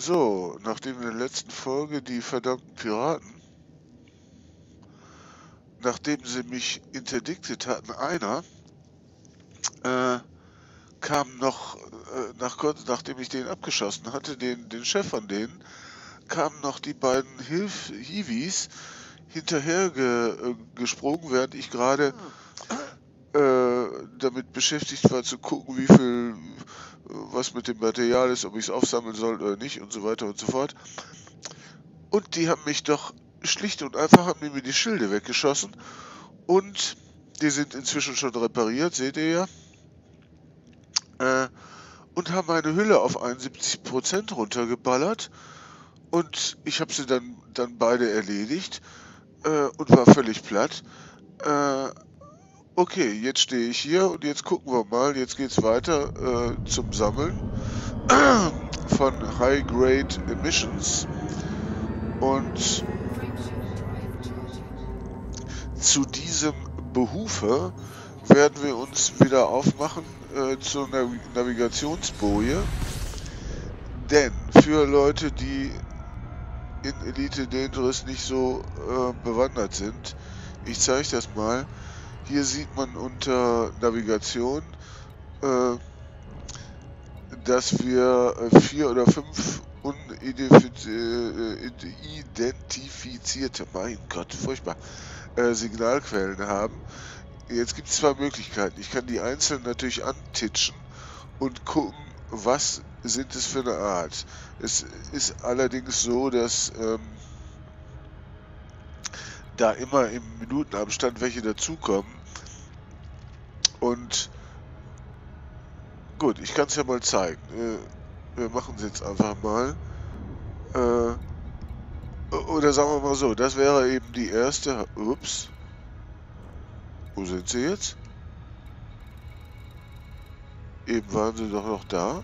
So, nachdem in der letzten Folge die verdammten Piraten, nachdem sie mich interdiktet hatten, einer, äh, kam noch, äh, nach, nachdem ich den abgeschossen hatte, den, den Chef von denen, kamen noch die beiden Hilf Hiwis hinterher ge, äh, gesprungen, während ich gerade äh, damit beschäftigt war zu gucken, wie viel, was mit dem Material ist, ob ich es aufsammeln soll oder nicht und so weiter und so fort. Und die haben mich doch schlicht und einfach haben die mir die Schilde weggeschossen und die sind inzwischen schon repariert, seht ihr ja. Äh, und haben meine Hülle auf 71% runtergeballert und ich habe sie dann, dann beide erledigt äh, und war völlig platt. Äh, okay, jetzt stehe ich hier und jetzt gucken wir mal, jetzt geht's weiter äh, zum Sammeln von High Grade Emissions und zu diesem Behufe werden wir uns wieder aufmachen äh, zur Nav Navigationsboje. Denn für Leute, die in Elite Dangerous nicht so äh, bewandert sind. Ich zeige das mal. Hier sieht man unter Navigation, äh, dass wir äh, vier oder fünf unidentifizierte, mein Gott, furchtbar, äh, Signalquellen haben. Jetzt gibt es zwei Möglichkeiten. Ich kann die einzeln natürlich antitschen und gucken, was sind es für eine Art. Es ist allerdings so, dass ähm, da immer im Minutenabstand welche dazukommen. Und gut, ich kann es ja mal zeigen. Äh, wir machen es jetzt einfach mal. Äh, oder sagen wir mal so, das wäre eben die erste. Ups. Wo sind sie jetzt? Eben waren sie doch noch da.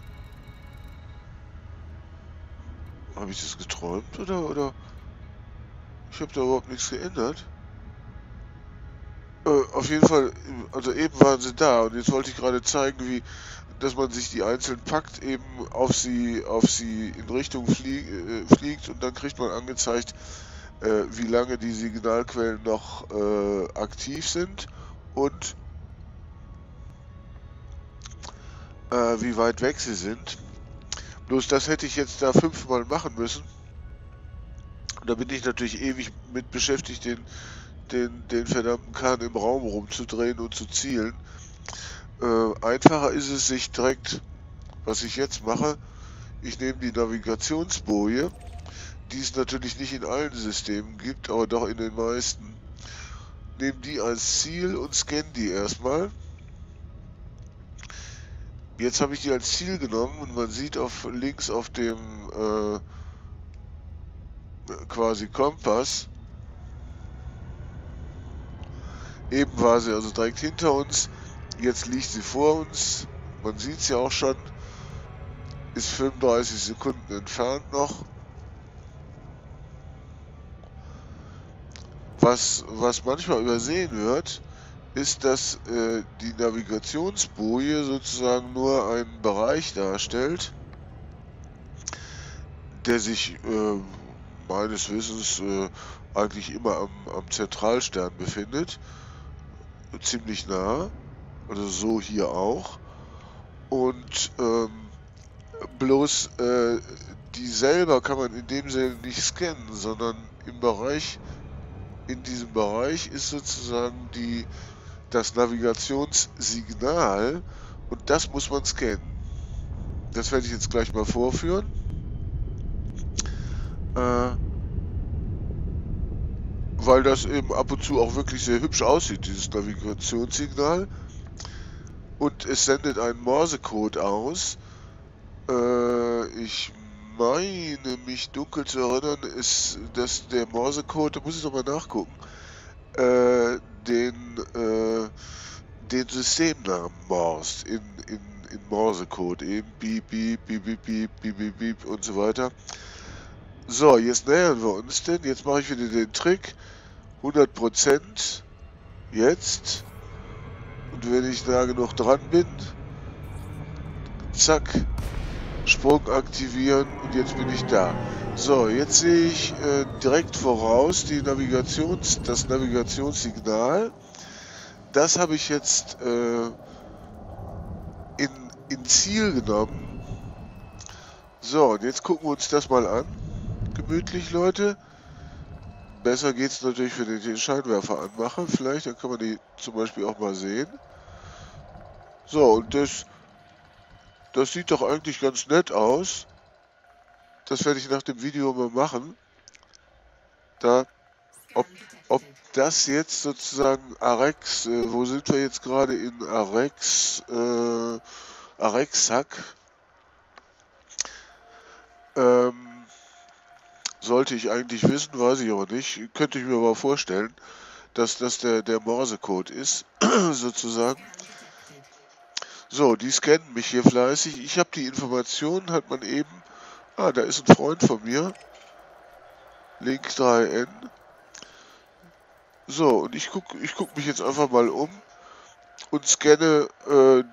Habe ich das geträumt oder oder? Ich habe da überhaupt nichts geändert. Äh, auf jeden Fall, also eben waren sie da und jetzt wollte ich gerade zeigen, wie, dass man sich die einzeln packt, eben auf sie, auf sie in Richtung flieg, äh, fliegt und dann kriegt man angezeigt, äh, wie lange die Signalquellen noch äh, aktiv sind und äh, wie weit weg sie sind. Bloß das hätte ich jetzt da fünfmal machen müssen. Und da bin ich natürlich ewig mit beschäftigt, den, den, den verdammten Kahn im Raum rumzudrehen und zu zielen. Äh, einfacher ist es sich direkt, was ich jetzt mache, ich nehme die Navigationsboje, die es natürlich nicht in allen Systemen gibt, aber doch in den meisten. Nehme die als Ziel und scanne die erstmal. Jetzt habe ich die als Ziel genommen und man sieht auf links auf dem äh, quasi Kompass. Eben war sie also direkt hinter uns. Jetzt liegt sie vor uns. Man sieht sie auch schon. Ist 35 Sekunden entfernt noch. Was, was manchmal übersehen wird, ist, dass äh, die Navigationsboje sozusagen nur einen Bereich darstellt, der sich äh, meines Wissens äh, eigentlich immer am, am, Zentralstern befindet, ziemlich nah, also so hier auch. Und ähm, bloß äh, die selber kann man in dem Sinne nicht scannen, sondern im Bereich, in diesem Bereich ist sozusagen die das Navigationssignal und das muss man scannen. Das werde ich jetzt gleich mal vorführen. Äh, weil das eben ab und zu auch wirklich sehr hübsch aussieht, dieses Navigationssignal. Und es sendet einen Morsecode aus. Äh, ich meine mich dunkel zu erinnern, ist, dass der Morsecode, da muss ich nochmal nachgucken, äh, den, äh, den Systemnamen morst in, in, in Morsecode, eben beep, beep, beep, beep, beep, beep, beep, beep und so weiter. So, jetzt nähern wir uns denn. Jetzt mache ich wieder den Trick. 100% jetzt. Und wenn ich da genug dran bin, zack, Sprung aktivieren und jetzt bin ich da. So, jetzt sehe ich äh, direkt voraus die Navigations, das Navigationssignal. Das habe ich jetzt äh, in, in Ziel genommen. So, und jetzt gucken wir uns das mal an. Gemütlich, Leute. Besser geht es natürlich, wenn ich den Scheinwerfer anmache. Vielleicht, dann kann man die zum Beispiel auch mal sehen. So, und das, das sieht doch eigentlich ganz nett aus. Das werde ich nach dem Video mal machen. Da, ob, ob das jetzt sozusagen Arex, äh, wo sind wir jetzt gerade in Arex, äh, Arexac? Ähm, sollte ich eigentlich wissen, weiß ich aber nicht. Könnte ich mir aber vorstellen, dass das der, der Morsecode ist, sozusagen. So, die scannen mich hier fleißig. Ich habe die Informationen, hat man eben Ah, da ist ein Freund von mir. Link 3N. So, und ich gucke ich guck mich jetzt einfach mal um und scanne äh,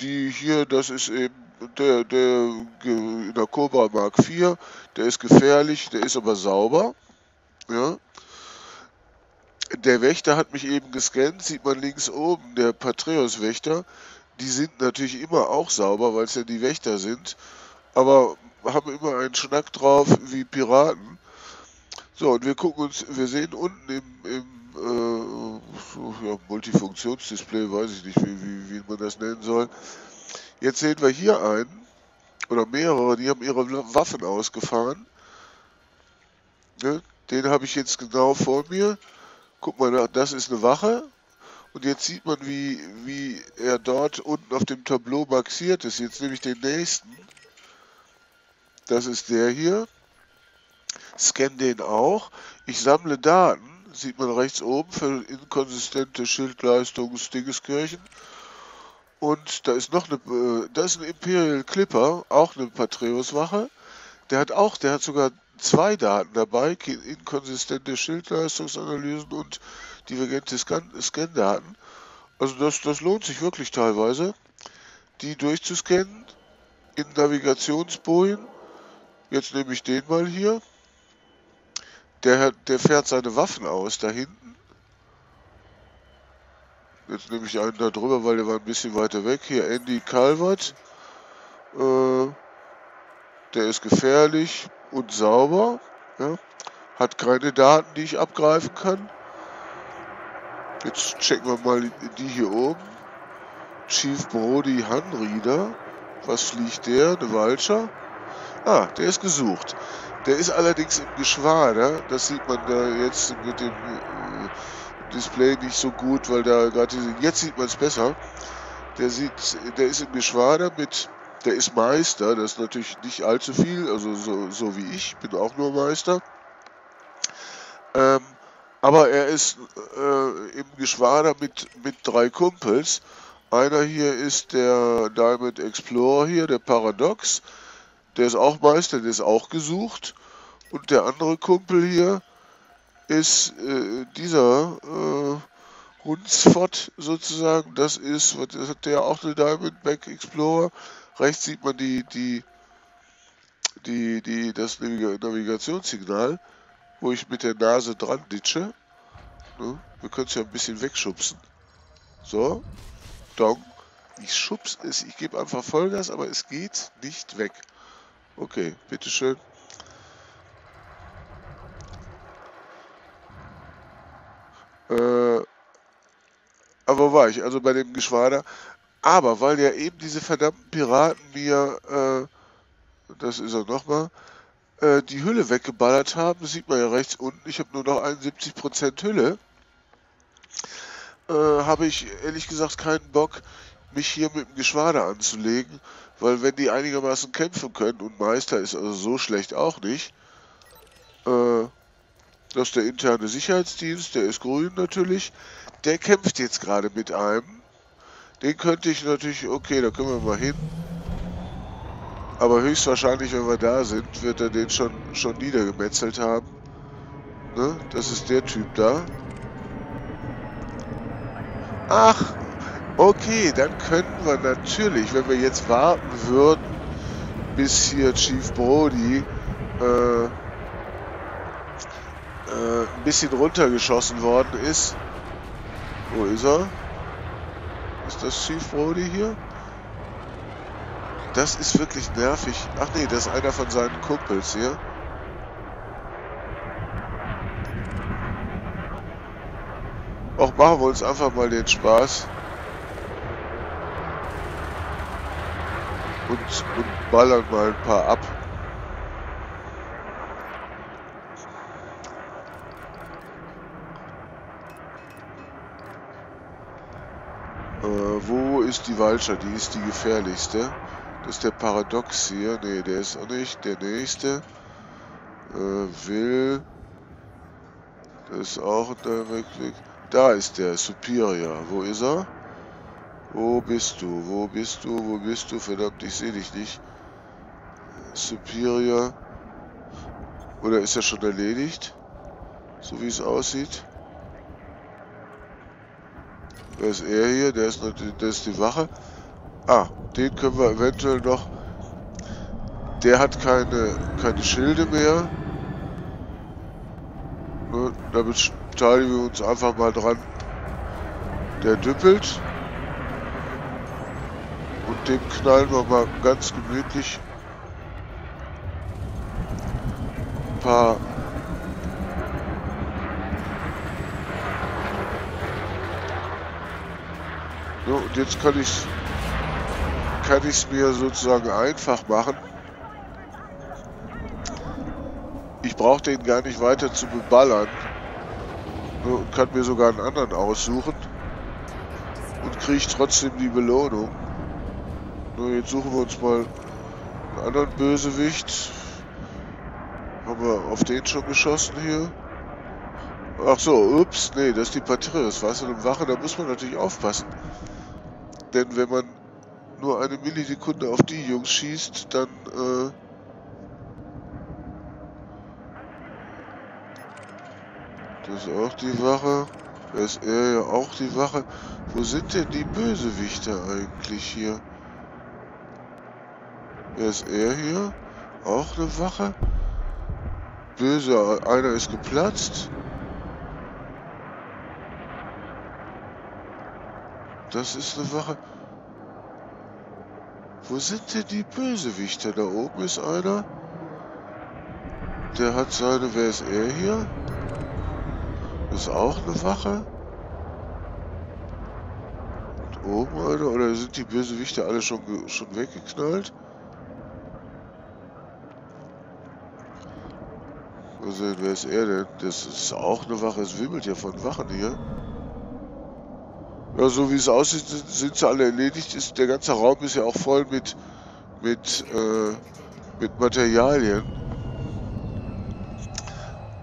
die hier, das ist eben der, der, der Cobra Mark IV, der ist gefährlich, der ist aber sauber. Ja. Der Wächter hat mich eben gescannt, sieht man links oben, der Patreus-Wächter. Die sind natürlich immer auch sauber, weil es ja die Wächter sind. Aber haben immer einen Schnack drauf wie Piraten. So, und wir gucken uns, wir sehen unten im, im äh, ja, Multifunktionsdisplay, weiß ich nicht, wie, wie, wie man das nennen soll. Jetzt sehen wir hier einen, oder mehrere, die haben ihre Waffen ausgefahren. Ne? Den habe ich jetzt genau vor mir. Guck mal, das ist eine Wache. Und jetzt sieht man, wie, wie er dort unten auf dem Tableau markiert ist. Jetzt nehme ich den nächsten. Das ist der hier. Scan den auch. Ich sammle Daten, sieht man rechts oben, für inkonsistente Schildleistungsdingeskirchen. Und da ist noch eine, äh, da ist ein Imperial Clipper, auch eine Patreus-Wache. Der hat auch, der hat sogar zwei Daten dabei, inkonsistente Schildleistungsanalysen und divergente Scan-Daten. Also das, das lohnt sich wirklich teilweise, die durchzuscannen in Navigationsbojen Jetzt nehme ich den mal hier. Der, der fährt seine Waffen aus da hinten. Jetzt nehme ich einen da drüber, weil der war ein bisschen weiter weg. Hier Andy Calvert. Äh, der ist gefährlich und sauber. Ja. Hat keine Daten, die ich abgreifen kann. Jetzt checken wir mal die hier oben. Chief Brody Hanrieder. Was fliegt der? Eine Vulture. Ah, der ist gesucht. Der ist allerdings im Geschwader. Das sieht man da jetzt mit dem äh, Display nicht so gut, weil da gerade jetzt sieht man es besser. Der sieht, der ist im Geschwader mit, der ist Meister. Das ist natürlich nicht allzu viel, also so, so wie ich, bin auch nur Meister. Ähm, aber er ist äh, im Geschwader mit, mit drei Kumpels. Einer hier ist der Diamond Explorer hier, der Paradox. Der ist auch Meister, der ist auch gesucht. Und der andere Kumpel hier ist äh, dieser äh, Hunsfott sozusagen. Das ist, was hat der auch eine Diamondback Explorer. Rechts sieht man die, die, die, die, das Navigationssignal, wo ich mit der Nase dran ditsche. Ne? Wir können es ja ein bisschen wegschubsen. So, Dong. Ich schubs es, ich gebe einfach Vollgas, aber es geht nicht weg. Okay, bitteschön. Äh, aber war ich? Also bei dem Geschwader. Aber weil ja eben diese verdammten Piraten mir, äh, das ist er nochmal, äh, die Hülle weggeballert haben, sieht man ja rechts unten, ich habe nur noch 71% Hülle, äh, habe ich ehrlich gesagt keinen Bock, mich hier mit dem Geschwader anzulegen, weil wenn die einigermaßen kämpfen können, und Meister ist also so schlecht auch nicht, äh, das ist der interne Sicherheitsdienst, der ist grün natürlich, der kämpft jetzt gerade mit einem. Den könnte ich natürlich, okay, da können wir mal hin. Aber höchstwahrscheinlich, wenn wir da sind, wird er den schon, schon niedergemetzelt haben. Ne? Das ist der Typ da. Ach, Okay, dann könnten wir natürlich, wenn wir jetzt warten würden, bis hier Chief Brody äh, äh, ein bisschen runtergeschossen worden ist. Wo ist er? Ist das Chief Brody hier? Das ist wirklich nervig. Ach nee, das ist einer von seinen Kumpels hier. Auch machen wir uns einfach mal den Spaß. Und, und ballern mal ein paar ab. Äh, wo ist die Walcher? Die ist die gefährlichste. Das ist der Paradox hier. Ne, der ist auch nicht. Der nächste äh, will. Das ist auch der Wegweg. Da ist der Superior. Wo ist er? Wo bist du? Wo bist du? Wo bist du? Verdammt, ich sehe dich nicht. Superior. Oder ist er schon erledigt? So wie es aussieht. Wer ist er hier? Der ist, noch, der ist die Wache. Ah, den können wir eventuell noch... Der hat keine, keine Schilde mehr. Ne, damit beteiligen wir uns einfach mal dran. Der düppelt. Und dem knallen wir mal ganz gemütlich ein paar So, und jetzt kann ich kann ich es mir sozusagen einfach machen. Ich brauche den gar nicht weiter zu beballern. Und kann mir sogar einen anderen aussuchen. Und kriege trotzdem die Belohnung. Nur jetzt suchen wir uns mal einen anderen Bösewicht. Haben wir auf den schon geschossen hier? Ach so, ups, nee, das ist die Patrouille, Wasser und Wache, da muss man natürlich aufpassen. Denn wenn man nur eine Millisekunde auf die Jungs schießt, dann äh, das ist auch die Wache. Da ist er ja auch die Wache. Wo sind denn die Bösewichte eigentlich hier? Wer ist er hier? Auch eine Wache? Böse, einer ist geplatzt. Das ist eine Wache. Wo sind denn die Bösewichte? Da oben ist einer. Der hat seine... Wer ist er hier? Ist auch eine Wache. Und oben einer. Oder sind die Bösewichte alle schon, schon weggeknallt? Sehen, wer ist er denn? Das ist auch eine Wache. Es wimmelt ja von Wachen hier. Ja, so wie es aussieht, sind sie alle erledigt. Ist, der ganze Raum ist ja auch voll mit, mit, äh, mit Materialien.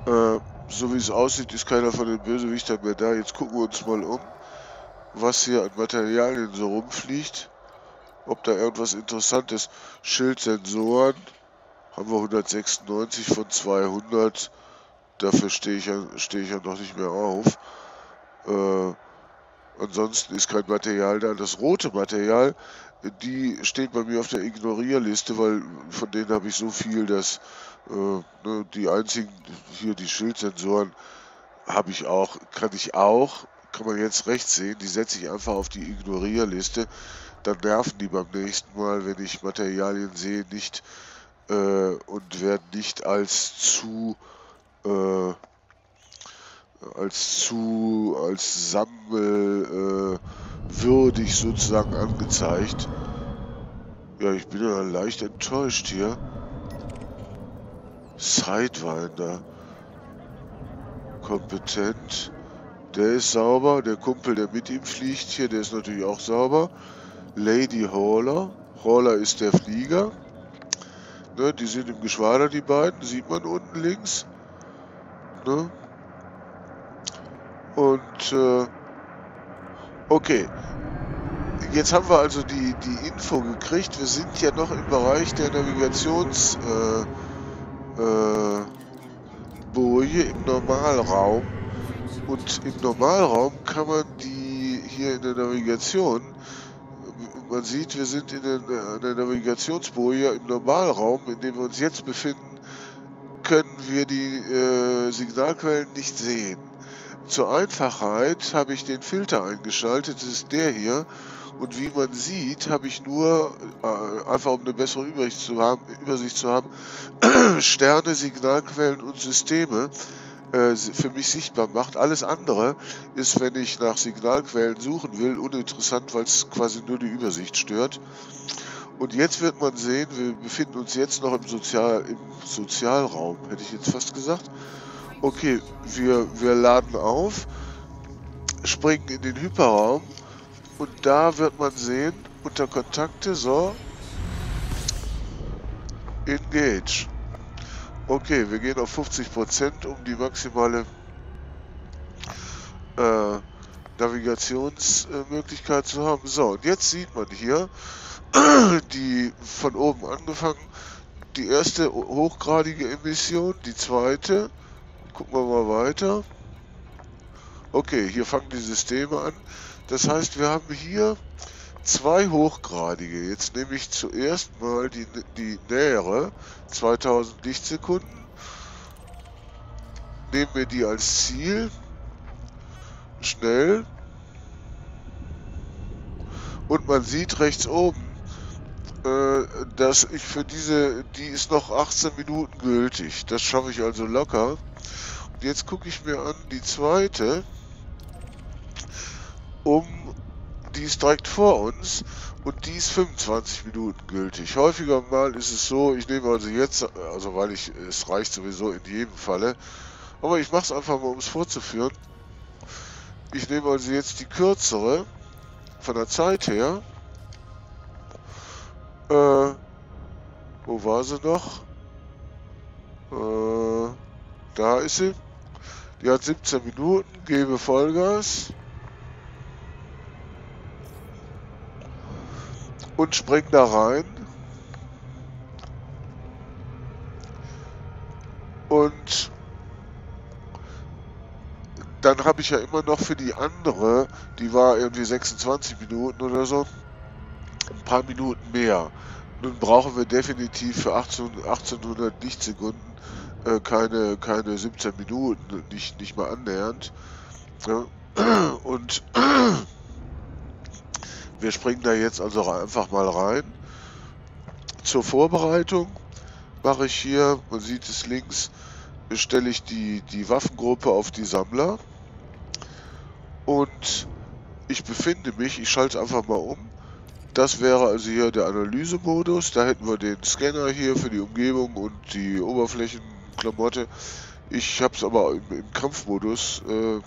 Äh, so wie es aussieht, ist keiner von den Bösewichtern mehr da. Jetzt gucken wir uns mal um, was hier an Materialien so rumfliegt. Ob da irgendwas Interessantes. Schildsensoren haben wir 196 von 200. Dafür stehe ich, ja, steh ich ja noch nicht mehr auf. Äh, Ansonsten ist kein Material da. Das rote Material, die steht bei mir auf der Ignorierliste, weil von denen habe ich so viel, dass äh, ne, die einzigen, hier die Schildsensoren, habe ich auch, kann ich auch, kann man jetzt rechts sehen, die setze ich einfach auf die Ignorierliste. Dann nerven die beim nächsten Mal, wenn ich Materialien sehe, nicht äh, und werden nicht als zu äh, als zu, als sammelwürdig äh, sozusagen angezeigt. Ja, ich bin ja leicht enttäuscht hier. Sidewinder. Kompetent. Der ist sauber. Der Kumpel, der mit ihm fliegt hier, der ist natürlich auch sauber. Lady Hauler. Hauler ist der Flieger. Ne, die sind im Geschwader, die beiden. Sieht man unten links. Ne? Und äh, okay. Jetzt haben wir also die, die Info gekriegt. Wir sind ja noch im Bereich der Navigationsboje äh, äh, im Normalraum. Und im Normalraum kann man die hier in der Navigation man sieht, wir sind in der, der Navigationsboje im Normalraum, in dem wir uns jetzt befinden, können wir die äh, Signalquellen nicht sehen. Zur Einfachheit habe ich den Filter eingeschaltet, das ist der hier. Und wie man sieht, habe ich nur, äh, einfach um eine bessere Übersicht zu haben, Übersicht zu haben Sterne, Signalquellen und Systeme äh, für mich sichtbar macht. Alles andere ist, wenn ich nach Signalquellen suchen will, uninteressant, weil es quasi nur die Übersicht stört. Und jetzt wird man sehen, wir befinden uns jetzt noch im, Sozial, im Sozialraum, hätte ich jetzt fast gesagt. Okay, wir, wir laden auf, springen in den Hyperraum und da wird man sehen, unter Kontakte, so, Engage. Okay, wir gehen auf 50%, um die maximale äh, Navigationsmöglichkeit zu haben. So, und jetzt sieht man hier, die von oben angefangen, die erste hochgradige Emission, die zweite, gucken wir mal weiter. Okay, hier fangen die Systeme an. Das heißt, wir haben hier zwei hochgradige. Jetzt nehme ich zuerst mal die, die nähere, 2000 Lichtsekunden. Nehmen wir die als Ziel. Schnell. Und man sieht rechts oben, äh, dass ich für diese, die ist noch 18 Minuten gültig. Das schaffe ich also locker. Jetzt gucke ich mir an die zweite, um die ist direkt vor uns und die ist 25 Minuten gültig. Häufiger mal ist es so, ich nehme also jetzt, also weil ich, es reicht sowieso in jedem Falle, aber ich mache es einfach mal, um es vorzuführen. Ich nehme also jetzt die kürzere von der Zeit her äh, wo war sie noch? Äh, da ist sie. Die hat 17 Minuten, gebe Vollgas. Und spring da rein. Und dann habe ich ja immer noch für die andere, die war irgendwie 26 Minuten oder so, ein paar Minuten mehr. Nun brauchen wir definitiv für 18, 1800 Lichtsekunden äh, keine, keine 17 Minuten, nicht, nicht mal annähernd. Ja. Und wir springen da jetzt also einfach mal rein. Zur Vorbereitung mache ich hier, man sieht es links, stelle ich die, die Waffengruppe auf die Sammler. Und ich befinde mich, ich schalte einfach mal um, das wäre also hier der Analysemodus. Da hätten wir den Scanner hier für die Umgebung und die Oberflächenklamotte. Ich habe es aber im, im Kampfmodus äh,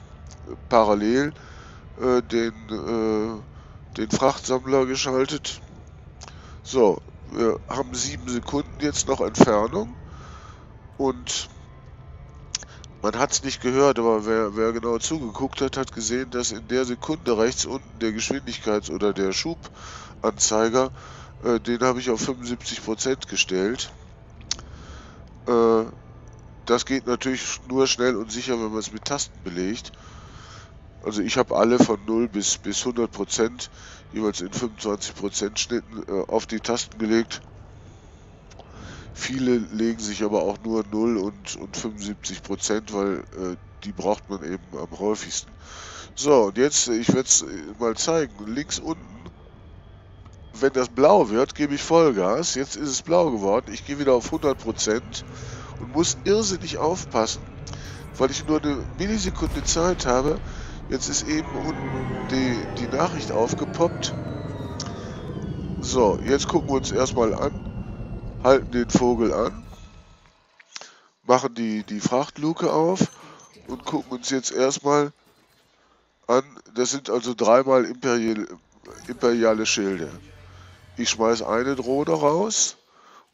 parallel äh, den, äh, den Frachtsammler geschaltet. So, wir haben sieben Sekunden jetzt noch Entfernung und man hat es nicht gehört, aber wer, wer, genau zugeguckt hat, hat gesehen, dass in der Sekunde rechts unten der Geschwindigkeits- oder der Schubanzeiger, äh, den habe ich auf 75% gestellt. Äh, das geht natürlich nur schnell und sicher, wenn man es mit Tasten belegt. Also ich habe alle von 0 bis, bis 100% jeweils in 25% Schnitten äh, auf die Tasten gelegt. Viele legen sich aber auch nur 0 und, und 75 Prozent, weil äh, die braucht man eben am häufigsten. So, und jetzt, ich werde es mal zeigen. Links unten, wenn das blau wird, gebe ich Vollgas. Jetzt ist es blau geworden. Ich gehe wieder auf 100 Prozent und muss irrsinnig aufpassen, weil ich nur eine Millisekunde Zeit habe. Jetzt ist eben unten die, die Nachricht aufgepoppt. So, jetzt gucken wir uns erstmal an halten den Vogel an, machen die, die Frachtluke auf und gucken uns jetzt erstmal an. Das sind also dreimal imperial, imperiale Schilde. Ich schmeiße eine Drohne raus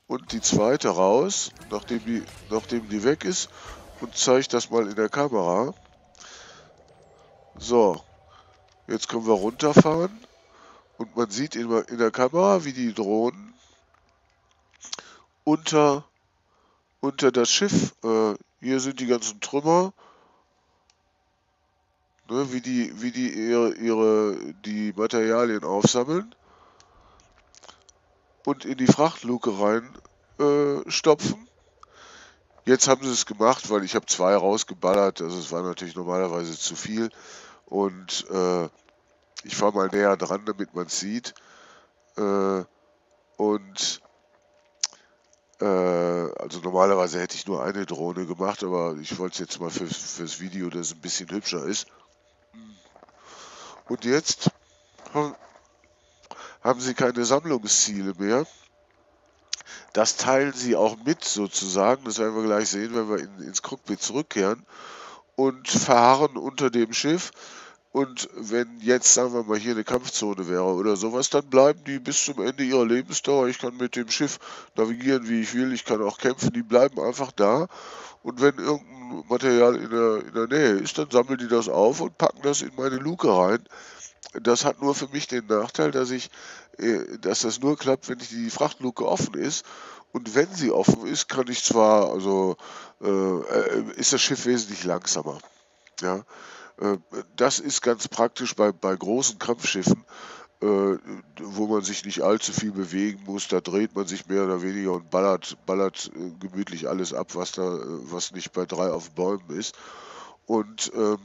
und die zweite raus, nachdem die, nachdem die weg ist und zeige das mal in der Kamera. So, jetzt können wir runterfahren und man sieht in, in der Kamera, wie die Drohnen unter, unter das Schiff. Äh, hier sind die ganzen Trümmer. Ne, wie die, wie die ihre, ihre, die Materialien aufsammeln. Und in die Frachtluke rein äh, stopfen. Jetzt haben sie es gemacht, weil ich habe zwei rausgeballert. Also es war natürlich normalerweise zu viel. Und äh, ich fahre mal näher dran, damit man es sieht. Äh, und äh, also normalerweise hätte ich nur eine Drohne gemacht, aber ich wollte es jetzt mal für, fürs Video, dass es ein bisschen hübscher ist. Und jetzt haben sie keine Sammlungsziele mehr. Das teilen sie auch mit sozusagen, das werden wir gleich sehen, wenn wir in, ins Cockpit zurückkehren und verharren unter dem Schiff. Und wenn jetzt, sagen wir mal, hier eine Kampfzone wäre oder sowas, dann bleiben die bis zum Ende ihrer Lebensdauer. Ich kann mit dem Schiff navigieren, wie ich will. Ich kann auch kämpfen. Die bleiben einfach da. Und wenn irgendein Material in der, in der Nähe ist, dann sammeln die das auf und packen das in meine Luke rein. Das hat nur für mich den Nachteil, dass ich, äh, dass das nur klappt, wenn die Frachtluke offen ist. Und wenn sie offen ist, kann ich zwar, also äh, äh ist das Schiff wesentlich langsamer. Ja, äh, das ist ganz praktisch bei, bei großen Kampfschiffen, wo man sich nicht allzu viel bewegen muss. Da dreht man sich mehr oder weniger und ballert, ballert gemütlich alles ab, was da, was nicht bei drei auf Bäumen ist. Und ähm,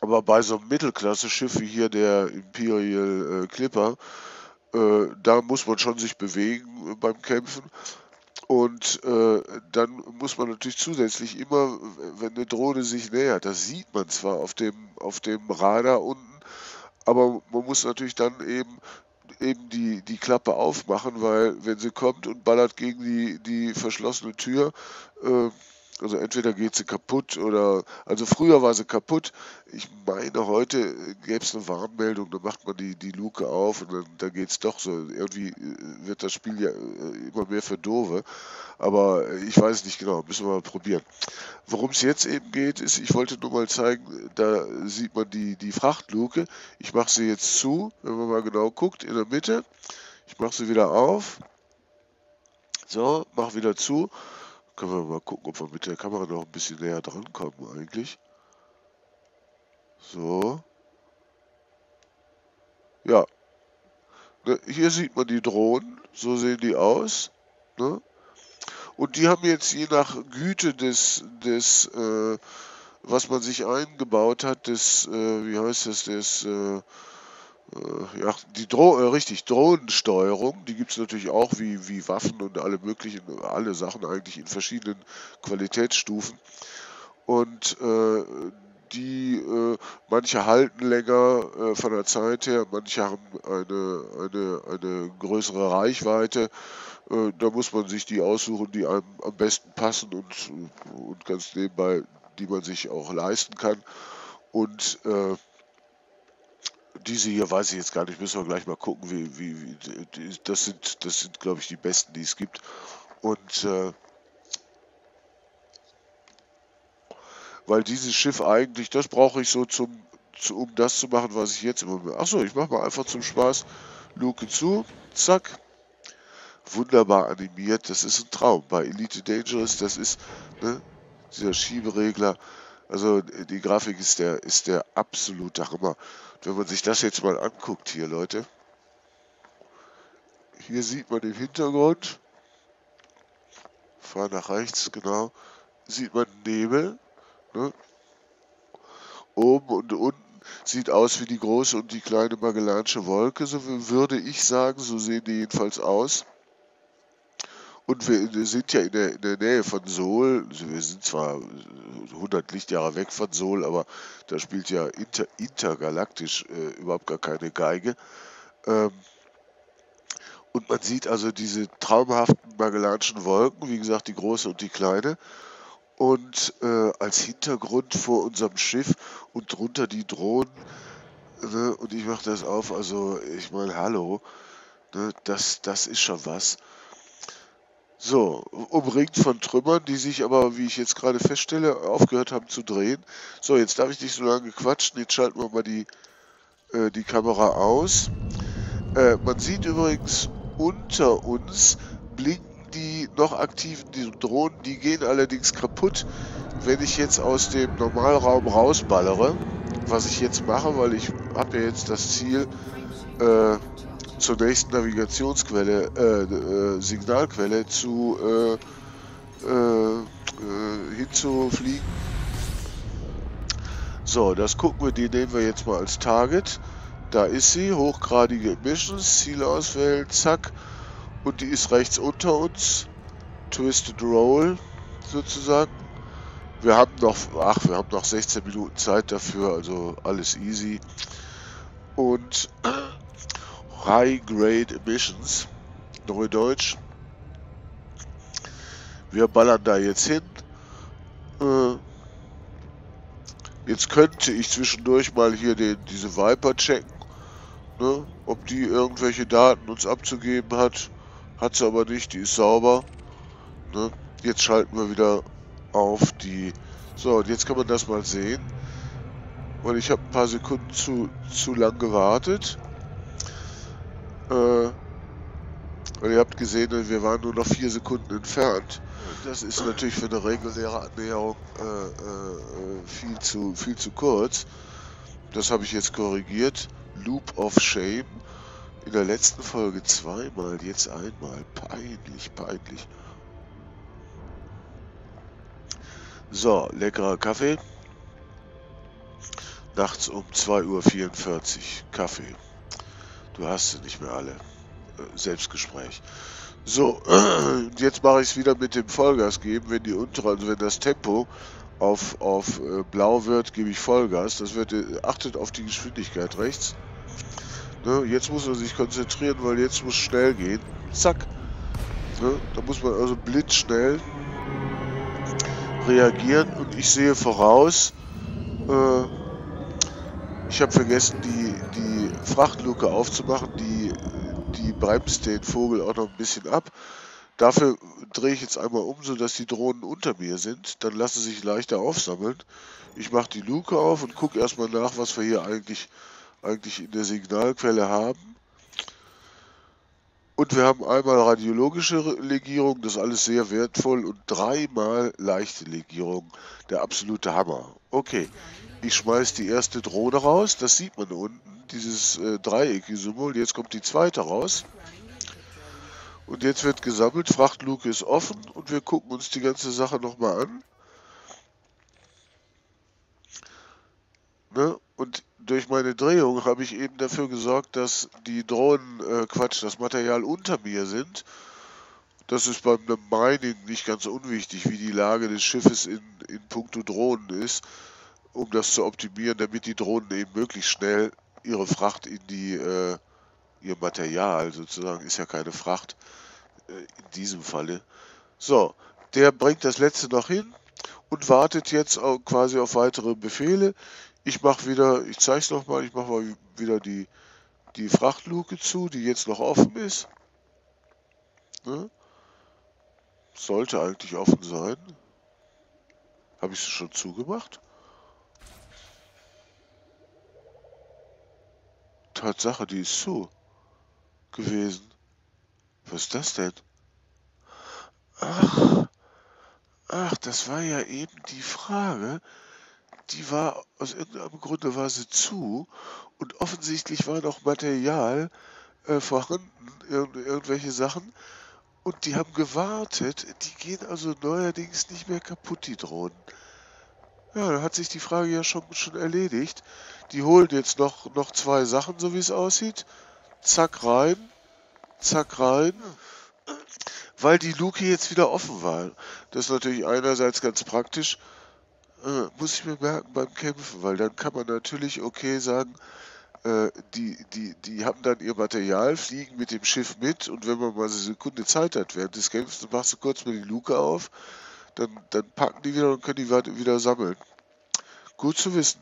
aber bei so einem Mittelklasse-Schiff wie hier der Imperial äh, Clipper, äh, da muss man schon sich bewegen äh, beim Kämpfen. Und äh, dann muss man natürlich zusätzlich immer, wenn eine Drohne sich nähert, das sieht man zwar auf dem, auf dem Radar unten, aber man muss natürlich dann eben eben die, die Klappe aufmachen, weil wenn sie kommt und ballert gegen die, die verschlossene Tür, äh, also entweder geht sie kaputt oder, also früher war sie kaputt. Ich meine, heute gäbe es eine Warnmeldung, da macht man die, die Luke auf und dann, dann geht es doch so. Irgendwie äh, wird das Spiel ja äh, immer mehr für Dove. Aber ich weiß nicht genau, müssen wir mal probieren. Worum es jetzt eben geht, ist, ich wollte nur mal zeigen, da sieht man die, die Frachtluke. Ich mache sie jetzt zu, wenn man mal genau guckt, in der Mitte. Ich mache sie wieder auf. So, mache wieder zu. Können wir mal gucken, ob wir mit der Kamera noch ein bisschen näher dran kommen eigentlich. So. Ja. Ne, hier sieht man die Drohnen. So sehen die aus. Ne? Und die haben jetzt je nach Güte des, des äh, was man sich eingebaut hat, des, äh, wie heißt das, des, äh, ja, die Dro äh, richtig, Drohnensteuerung, die gibt es natürlich auch wie, wie Waffen und alle möglichen, alle Sachen eigentlich in verschiedenen Qualitätsstufen. Und äh, die, äh, manche halten länger äh, von der Zeit her, manche haben eine, eine, eine größere Reichweite. Äh, da muss man sich die aussuchen, die einem am besten passen und, und ganz nebenbei, die man sich auch leisten kann. Und äh, diese hier weiß ich jetzt gar nicht, müssen wir gleich mal gucken, wie, wie, wie das sind, das sind, glaube ich, die besten, die es gibt. Und äh, weil dieses Schiff eigentlich, das brauche ich so zum, zu, um das zu machen, was ich jetzt immer. Achso, ich mache mal einfach zum Spaß Luke zu, zack. Wunderbar animiert, das ist ein Traum. Bei Elite Dangerous, das ist ne, dieser Schieberegler. Also die Grafik ist der, ist der absolute Hammer. Wenn man sich das jetzt mal anguckt hier, Leute. Hier sieht man im Hintergrund, fahr nach rechts, genau, sieht man Nebel. Ne? Oben und unten sieht aus wie die große und die kleine Magellanische Wolke, so würde ich sagen, so sehen die jedenfalls aus. Und wir sind ja in der, in der Nähe von. Also wir sind zwar 100 Lichtjahre weg von Sol, aber da spielt ja inter, intergalaktisch äh, überhaupt gar keine Geige. Ähm, und man sieht also diese traumhaften Magellanischen Wolken, wie gesagt, die große und die kleine. Und äh, als Hintergrund vor unserem Schiff und drunter die Drohnen. Ne, und ich mache das auf, also ich meine, hallo, ne, das, das ist schon was. So, umringt von Trümmern, die sich aber, wie ich jetzt gerade feststelle, aufgehört haben zu drehen. So, jetzt darf ich nicht so lange quatschen. Jetzt schalten wir mal die, äh, die Kamera aus. Äh, man sieht übrigens unter uns blinken die noch aktiven Drohnen. Die gehen allerdings kaputt, wenn ich jetzt aus dem Normalraum rausballere. Was ich jetzt mache, weil ich habe ja jetzt das Ziel, äh, zur nächsten Navigationsquelle, äh, äh, Signalquelle zu äh, äh, äh, hinzufliegen. So, das gucken wir, die nehmen wir jetzt mal als Target. Da ist sie, hochgradige Emissions, Ziel auswählen, zack. Und die ist rechts unter uns. Twisted Roll, sozusagen. Wir haben noch, ach, wir haben noch 16 Minuten Zeit dafür, also alles easy. Und High Grade Emissions, Neudeutsch. Wir ballern da jetzt hin. Äh, jetzt könnte ich zwischendurch mal hier den, diese Viper checken, ne, ob die irgendwelche Daten uns abzugeben hat. Hat sie aber nicht, die ist sauber. Ne. Jetzt schalten wir wieder auf die... So, und jetzt kann man das mal sehen. Weil ich habe ein paar Sekunden zu, zu lang gewartet. Äh, und ihr habt gesehen, wir waren nur noch vier Sekunden entfernt. Das ist natürlich für eine reguläre Annäherung äh, äh, viel, zu, viel zu kurz. Das habe ich jetzt korrigiert. Loop of Shame. In der letzten Folge zweimal, jetzt einmal. Peinlich, peinlich. So, leckerer Kaffee. Nachts um 2.44 Uhr Kaffee. Du hast sie nicht mehr alle. Äh, Selbstgespräch. So, jetzt mache ich es wieder mit dem Vollgas geben. Wenn die untere, also wenn das Tempo auf, auf äh, blau wird, gebe ich Vollgas. Das wird, äh, achtet auf die Geschwindigkeit rechts. Ne, jetzt muss man sich konzentrieren, weil jetzt muss schnell gehen. Zack. Ne, da muss man also blitzschnell reagieren und ich sehe voraus, äh, ich habe vergessen, die, die Frachtluke aufzumachen, die, die bremst den Vogel auch noch ein bisschen ab. Dafür drehe ich jetzt einmal um, sodass die Drohnen unter mir sind. Dann lassen sie sich leichter aufsammeln. Ich mache die Luke auf und gucke erstmal nach, was wir hier eigentlich, eigentlich in der Signalquelle haben. Und wir haben einmal radiologische Legierung, das ist alles sehr wertvoll, und dreimal leichte Legierung, der absolute Hammer. Okay, ich schmeiße die erste Drohne raus, das sieht man unten, dieses äh, Dreieck-Symbol. Jetzt kommt die zweite raus. Und jetzt wird gesammelt, Frachtluke ist offen und wir gucken uns die ganze Sache nochmal an. Ne? Und durch meine Drehung habe ich eben dafür gesorgt, dass die Drohnen, äh, Quatsch, das Material unter mir sind. Das ist beim Mining nicht ganz unwichtig, wie die Lage des Schiffes in, in puncto Drohnen ist, um das zu optimieren, damit die Drohnen eben möglichst schnell ihre Fracht in die, äh, ihr Material sozusagen, ist ja keine Fracht äh, in diesem Falle. So, der bringt das letzte noch hin und wartet jetzt quasi auf weitere Befehle. Ich mache wieder, ich zeige es nochmal, ich mache mal wieder die, die Frachtluke zu, die jetzt noch offen ist. Ne? Sollte eigentlich offen sein. Habe ich sie schon zugemacht? Tatsache, die ist zu gewesen. Was ist das denn? Ach, ach, das war ja eben die Frage, die war, aus irgendeinem Grunde war sie zu und offensichtlich war noch Material äh, vorhanden, irgend, irgendwelche Sachen. Und die haben gewartet, die gehen also neuerdings nicht mehr kaputt, die Drohnen. Ja, da hat sich die Frage ja schon, schon erledigt. Die holen jetzt noch, noch zwei Sachen, so wie es aussieht. Zack rein, zack rein. Weil die Luke jetzt wieder offen war. Das ist natürlich einerseits ganz praktisch, äh, muss ich mir merken beim Kämpfen, weil dann kann man natürlich okay sagen, die, die, die haben dann ihr Material, fliegen mit dem Schiff mit und wenn man mal eine Sekunde Zeit hat während des Kämpfens, dann machst du kurz mal die Luke auf, dann, dann packen die wieder und können die wieder sammeln. Gut zu wissen.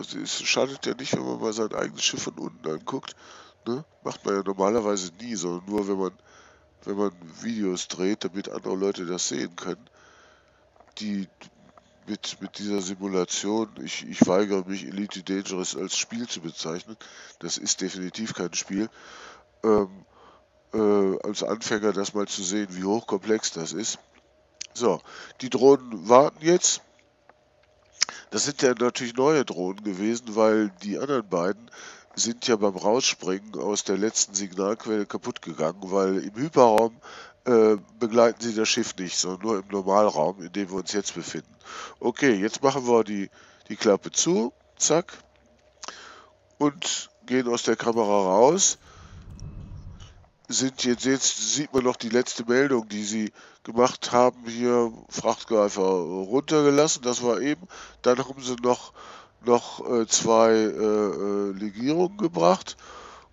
Es schadet ja nicht, wenn man mal sein eigenes Schiff von unten anguckt. Ne? Macht man ja normalerweise nie, sondern nur, wenn man, wenn man Videos dreht, damit andere Leute das sehen können die mit, mit dieser Simulation, ich, ich weigere mich, Elite Dangerous als Spiel zu bezeichnen. Das ist definitiv kein Spiel. Ähm, äh, als Anfänger das mal zu sehen, wie hochkomplex das ist. So, die Drohnen warten jetzt. Das sind ja natürlich neue Drohnen gewesen, weil die anderen beiden sind ja beim Rausspringen aus der letzten Signalquelle kaputt gegangen, weil im Hyperraum äh, begleiten sie das Schiff nicht, sondern nur im Normalraum, in dem wir uns jetzt befinden. Okay, jetzt machen wir die, die Klappe zu, zack, und gehen aus der Kamera raus. Sind jetzt, jetzt sieht man noch die letzte Meldung, die sie gemacht haben, hier Frachtgreifer runtergelassen, das war eben. Dann haben sie noch noch äh, zwei äh, Legierungen gebracht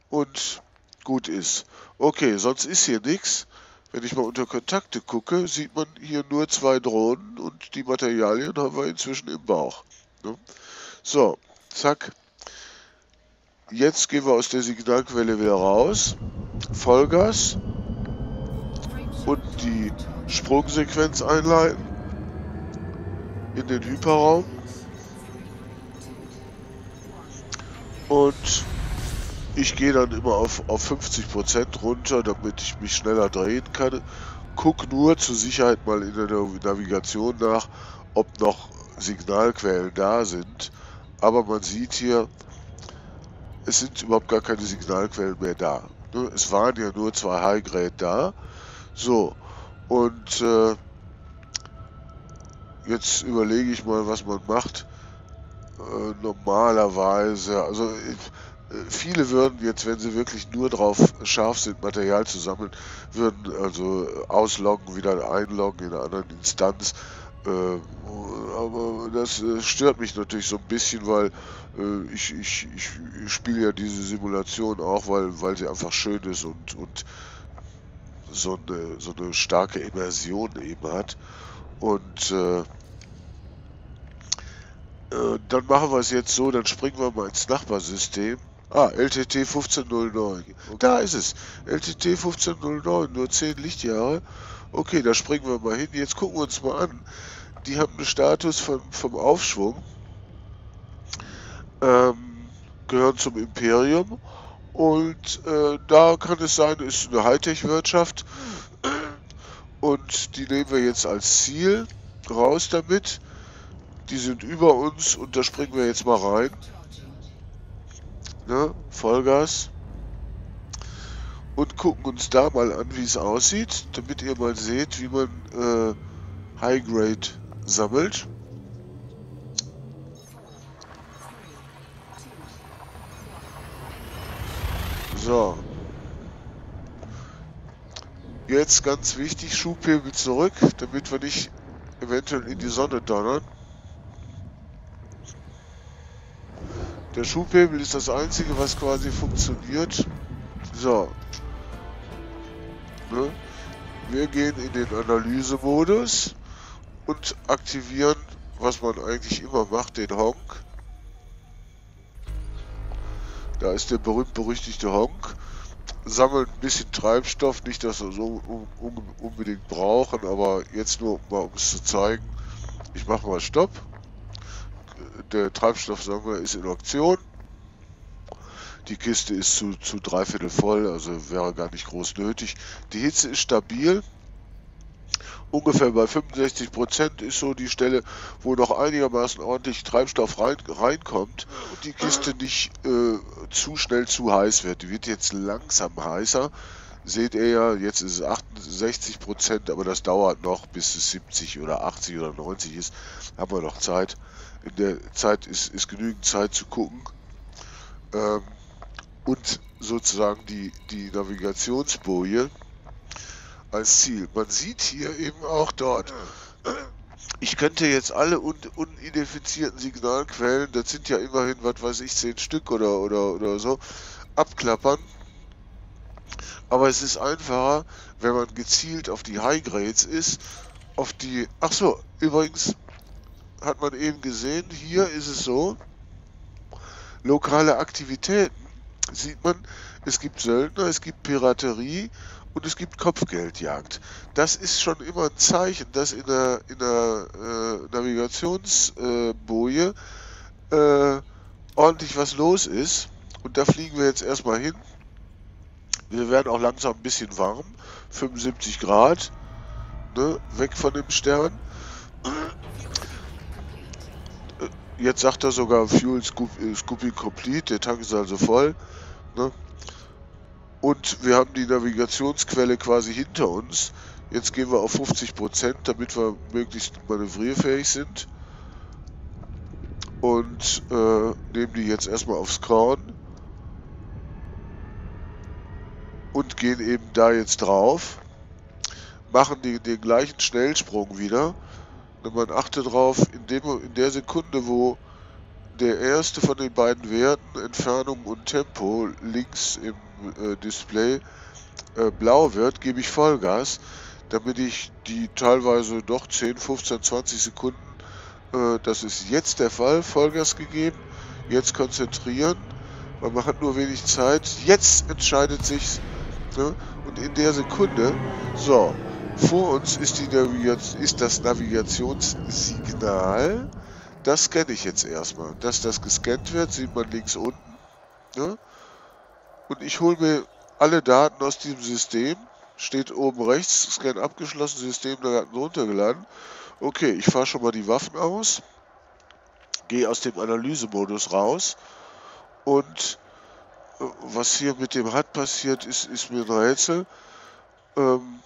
und gut ist. Okay, sonst ist hier nichts. Wenn ich mal unter Kontakte gucke, sieht man hier nur zwei Drohnen und die Materialien haben wir inzwischen im Bauch. Ne? So, zack. Jetzt gehen wir aus der Signalquelle wieder raus. Vollgas. Und die Sprungsequenz einleiten. In den Hyperraum. Und ich gehe dann immer auf, auf 50% runter, damit ich mich schneller drehen kann. Guck nur zur Sicherheit mal in der Navigation nach, ob noch Signalquellen da sind. Aber man sieht hier, es sind überhaupt gar keine Signalquellen mehr da. Ne? Es waren ja nur zwei High-Grade da. So, und äh, jetzt überlege ich mal, was man macht. Äh, normalerweise, also äh, viele würden jetzt, wenn sie wirklich nur drauf scharf sind, Material zu sammeln, würden also ausloggen, wieder einloggen in einer anderen Instanz. Äh, aber das äh, stört mich natürlich so ein bisschen, weil äh, ich, ich, ich, spiele ja diese Simulation auch, weil, weil sie einfach schön ist und, und so, eine, so eine starke Immersion eben hat. Und dann machen wir es jetzt so, dann springen wir mal ins Nachbarsystem. Ah, LTT 1509. Da ist es. LTT 1509, nur 10 Lichtjahre. Okay, da springen wir mal hin. Jetzt gucken wir uns mal an. Die haben einen Status vom, vom Aufschwung. Ähm, gehören zum Imperium. Und äh, da kann es sein, ist eine Hightech-Wirtschaft. Und die nehmen wir jetzt als Ziel raus damit. Die sind über uns und da springen wir jetzt mal rein. Ne? Vollgas. Und gucken uns da mal an, wie es aussieht, damit ihr mal seht, wie man äh, High Grade sammelt. So. Jetzt ganz wichtig, Schubhebel zurück, damit wir nicht eventuell in die Sonne donnern. Der Schubhebel ist das einzige, was quasi funktioniert. So. Ne? Wir gehen in den Analysemodus und aktivieren, was man eigentlich immer macht, den Honk. Da ist der berühmt-berüchtigte Honk. Sammeln ein bisschen Treibstoff, nicht, dass wir so unbedingt brauchen, aber jetzt nur mal, um es zu zeigen. Ich mache mal Stopp der Treibstoffsammler ist in Auktion. Die Kiste ist zu, zu dreiviertel voll, also wäre gar nicht groß nötig. Die Hitze ist stabil. Ungefähr bei 65 Prozent ist so die Stelle, wo noch einigermaßen ordentlich Treibstoff rein, reinkommt und die Kiste nicht äh, zu schnell zu heiß wird. Die wird jetzt langsam heißer. Seht ihr ja, jetzt ist es 68%, Prozent, aber das dauert noch, bis es 70 oder 80 oder 90 ist. Haben wir noch Zeit in der Zeit ist, ist genügend Zeit zu gucken. Ähm, und sozusagen die, die Navigationsboje als Ziel. Man sieht hier eben auch dort, ich könnte jetzt alle un unidentifizierten Signalquellen, das sind ja immerhin, was weiß ich, zehn Stück oder, oder, oder so, abklappern. Aber es ist einfacher, wenn man gezielt auf die High Grades ist, auf die, ach so, übrigens, hat man eben gesehen, hier ist es so, lokale Aktivitäten sieht man, es gibt Söldner, es gibt Piraterie und es gibt Kopfgeldjagd. Das ist schon immer ein Zeichen, dass in der, in der äh, Navigationsboje äh, äh, ordentlich was los ist. Und da fliegen wir jetzt erstmal hin. Wir werden auch langsam ein bisschen warm. 75 Grad. Ne, weg von dem Stern jetzt sagt er sogar Fuel Scoop, äh, Scooping Complete, der Tank ist also voll. Ne? Und wir haben die Navigationsquelle quasi hinter uns. Jetzt gehen wir auf 50%, damit wir möglichst manövrierfähig sind. Und äh, nehmen die jetzt erstmal aufs Korn. Und gehen eben da jetzt drauf. Machen die, den gleichen Schnellsprung wieder. Man achte drauf, in, in der Sekunde, wo der erste von den beiden Werten, Entfernung und Tempo, links im äh, Display äh, blau wird, gebe ich Vollgas, damit ich die teilweise doch 10, 15, 20 Sekunden, äh, das ist jetzt der Fall, Vollgas gegeben, jetzt konzentrieren, weil man hat nur wenig Zeit, jetzt entscheidet sich ne? und in der Sekunde, so, vor uns ist, ist das Navigationssignal, das scanne ich jetzt erstmal. Dass das gescannt wird, sieht man links unten. Ne? Und ich hole mir alle Daten aus diesem System. Steht oben rechts, Scan abgeschlossen, Systemdaten runtergeladen. Okay, ich fahre schon mal die Waffen aus. Gehe aus dem Analysemodus raus. Und äh, was hier mit dem HUD passiert, ist, ist mir ein Rätsel. Ähm,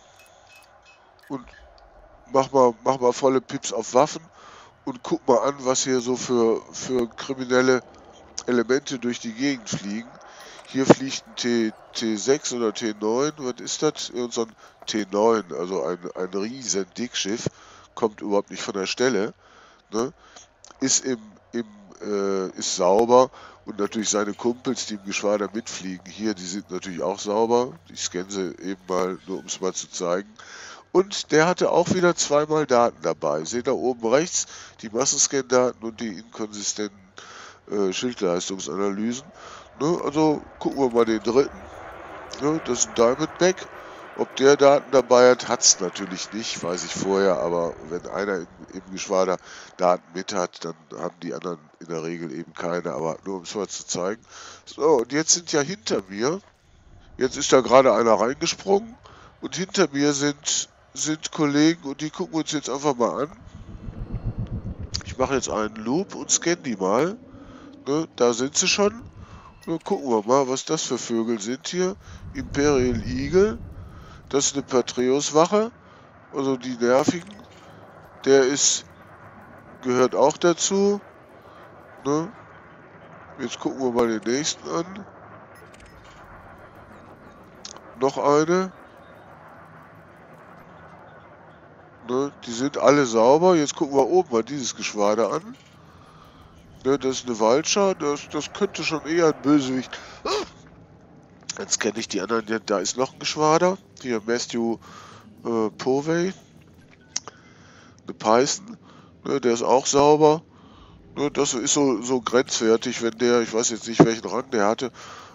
und mach mal, mach mal volle Pips auf Waffen und guck mal an, was hier so für, für kriminelle Elemente durch die Gegend fliegen. Hier fliegt ein T, T6 oder T9, was ist das? Irgend so ein T9, also ein, ein riesen Dickschiff, kommt überhaupt nicht von der Stelle, ne? ist im, im äh, ist sauber und natürlich seine Kumpels, die im Geschwader mitfliegen, hier, die sind natürlich auch sauber. Ich scanne sie eben mal, nur um es mal zu zeigen. Und der hatte auch wieder zweimal Daten dabei. Seht da oben rechts die Massenscan-Daten und die inkonsistenten äh, Schildleistungsanalysen. Ne? Also gucken wir mal den dritten. Ne? Das ist ein Diamondback. Ob der Daten dabei hat, hat es natürlich nicht, weiß ich vorher, aber wenn einer im, im, Geschwader Daten mit hat, dann haben die anderen in der Regel eben keine, aber nur um es mal zu zeigen. So, und jetzt sind ja hinter mir, jetzt ist da gerade einer reingesprungen und hinter mir sind sind Kollegen und die gucken wir uns jetzt einfach mal an. Ich mache jetzt einen Loop und scanne die mal. Ne, da sind sie schon. Dann gucken wir mal, was das für Vögel sind hier. Imperial Eagle. Das ist eine Patreus-Wache. Also die nervigen. Der ist, gehört auch dazu. Ne? Jetzt gucken wir mal den nächsten an. Noch eine. Ne, die sind alle sauber. Jetzt gucken wir oben mal dieses Geschwader an. Ne, das ist eine Walcher. Das, das könnte schon eher ein Bösewicht. Jetzt kenne ich die anderen. Da ist noch ein Geschwader. Hier Matthew äh, Povey. Eine Python. Ne, der ist auch sauber. Ne, das ist so, so grenzwertig, wenn der, ich weiß jetzt nicht welchen Rang der hatte,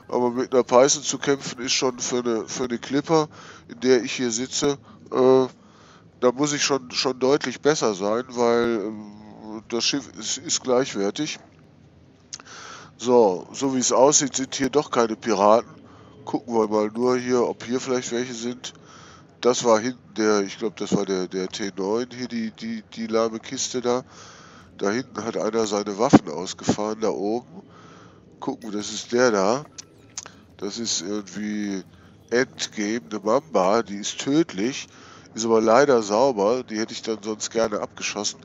aber mit einer Python zu kämpfen ist schon für eine, für eine Clipper, in der ich hier sitze, äh, da muss ich schon, schon deutlich besser sein, weil äh, das Schiff ist, ist gleichwertig. So, so wie es aussieht, sind hier doch keine Piraten. Gucken wir mal nur hier, ob hier vielleicht welche sind. Das war hinten der, ich glaube, das war der, der T9 hier, die, die, die lahme Kiste da. Da hinten hat einer seine Waffen ausgefahren, da oben. Gucken, das ist der da. Das ist irgendwie Endgame, eine Mamba, die ist tödlich. Ist aber leider sauber, die hätte ich dann sonst gerne abgeschossen,